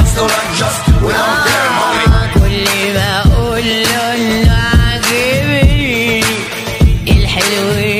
else don't adjust when I'm there mommy كل ما أقول له انه عاجبني الحلوين